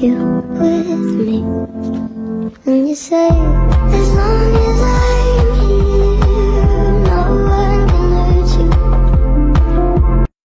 you with me. And you say.